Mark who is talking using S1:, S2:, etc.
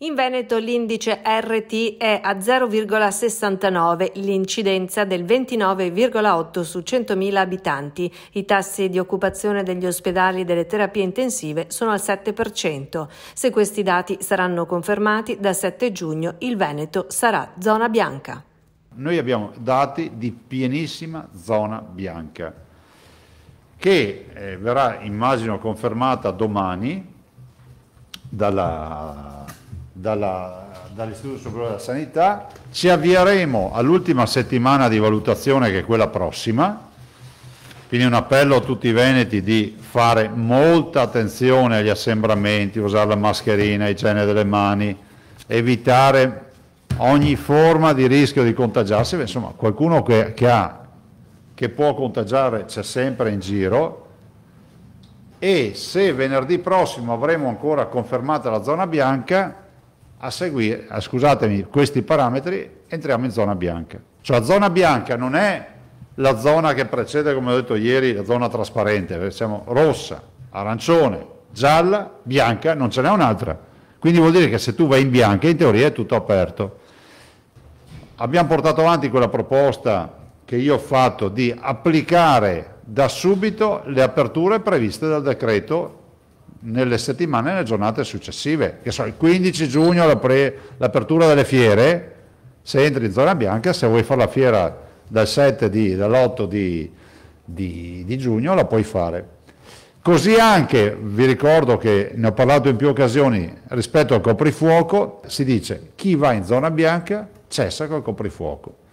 S1: In Veneto l'indice RT è a 0,69, l'incidenza del 29,8 su 100.000 abitanti. I tassi di occupazione degli ospedali delle terapie intensive sono al 7%. Se questi dati saranno confermati, da 7 giugno il Veneto sarà zona bianca.
S2: Noi abbiamo dati di pienissima zona bianca che eh, verrà immagino confermata domani dalla, dall'Istituto Superiore della Sanità, ci avvieremo all'ultima settimana di valutazione che è quella prossima, quindi un appello a tutti i veneti di fare molta attenzione agli assembramenti, usare la mascherina, igiene delle mani, evitare ogni forma di rischio di contagiarsi, insomma qualcuno che, che, ha, che può contagiare c'è sempre in giro. E se venerdì prossimo avremo ancora confermata la zona bianca, a seguire, a, scusatemi, questi parametri entriamo in zona bianca. Cioè zona bianca non è la zona che precede, come ho detto ieri, la zona trasparente, siamo rossa, arancione, gialla, bianca, non ce n'è un'altra. Quindi vuol dire che se tu vai in bianca, in teoria è tutto aperto. Abbiamo portato avanti quella proposta che io ho fatto di applicare da subito le aperture previste dal decreto nelle settimane e nelle giornate successive, che so, il 15 giugno l'apertura delle fiere, se entri in zona bianca, se vuoi fare la fiera dal 7 di, dall'8 di, di, di giugno la puoi fare. Così anche, vi ricordo che ne ho parlato in più occasioni, rispetto al coprifuoco, si dice chi va in zona bianca cessa col coprifuoco.